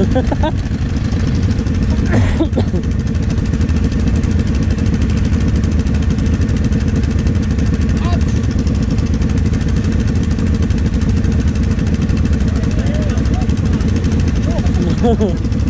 Ho ho ho.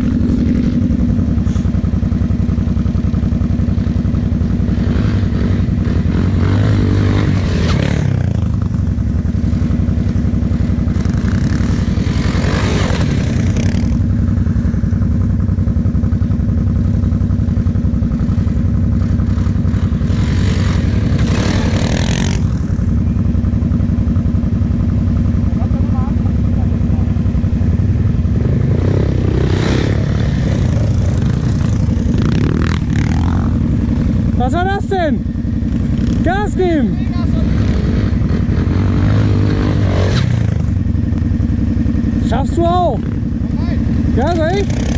Was war das denn? Gas geben! Schaffst du auch? Ja, so echt?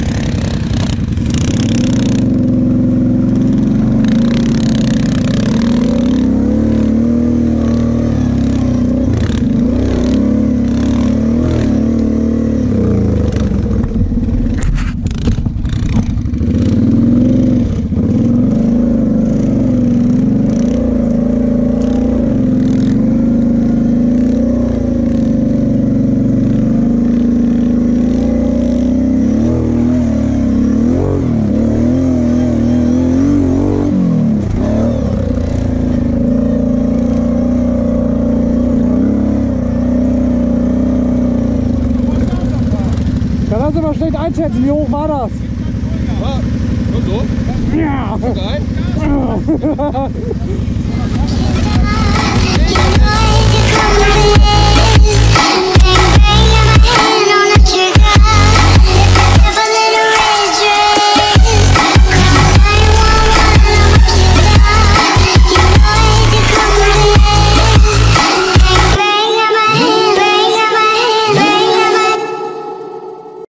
Da kannst du mal schlecht einschätzen, wie hoch war das? Ja, und so? Ja. Geil.